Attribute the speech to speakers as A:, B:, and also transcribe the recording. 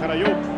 A: からよ